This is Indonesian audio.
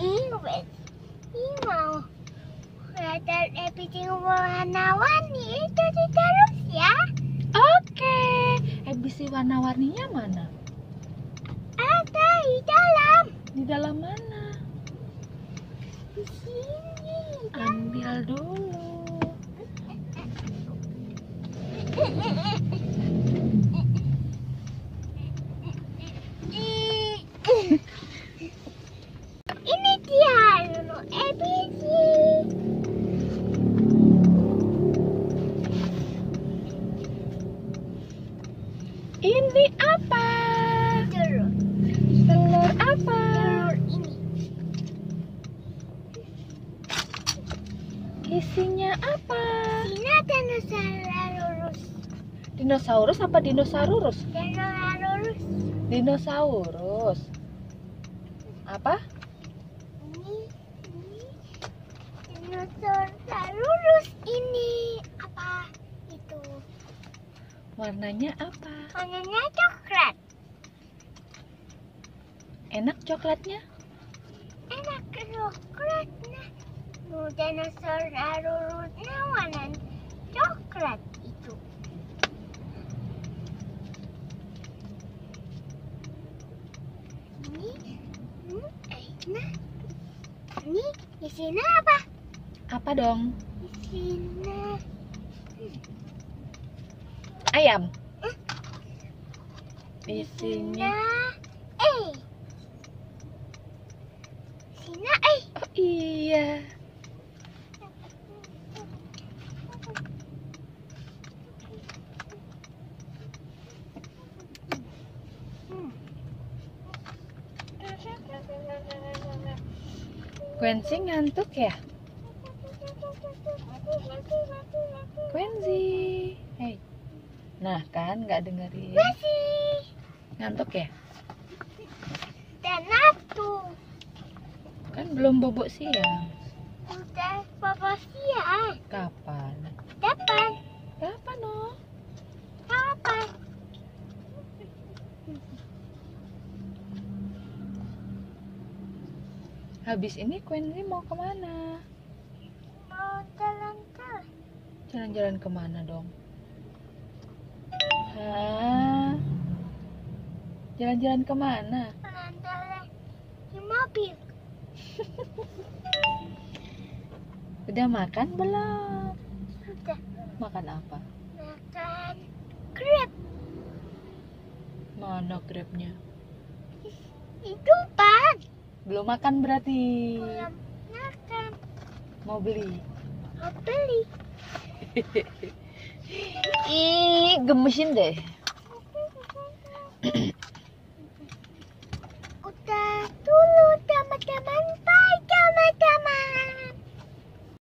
Inggris ini mau belajar everything warna-warni itu di terus ya oke okay. ABC warna-warninya mana? Ada di dalam. Di dalam mana? Di sini ambil dulu. Isinya apa? Ini ada dinosaurus. Dinosaurus apa dinosaurus? Dinosaurus. Dinosaurus. Apa? Ini, ini dinosaurus ini apa itu? Warnanya apa? Warnanya coklat. Enak coklatnya? Enak coklatnya. Nu dinosaurusnya warna coklat itu. Ini, hmm, enak. Ini di sini apa? Apa dong? Di sini. Ayam. Eh. Isinya. eh. Sina eh. Oh iya. Hmm. Quincy ngantuk ya? Quincy. Hey. Nah kan nggak dengerin. Masih. Ngantuk ya? Dan satu. Kan belum bobok siang. Udah papa siang. Kapan? Dapat. Kapan no? Kapan? Habis ini Quincy mau ke mana? Mau jalan-jalan. Jalan-jalan ke mana dong? Hah? Jalan-jalan ke mana? Jalan-jalan di mobil. Udah makan belum? Sudah Makan apa? makan krep. Mana grabnya? Itu. Belum makan berarti. Belum makan. Mau beli? Mau beli. Ih, gemesin deh. Udah dulu teman-teman.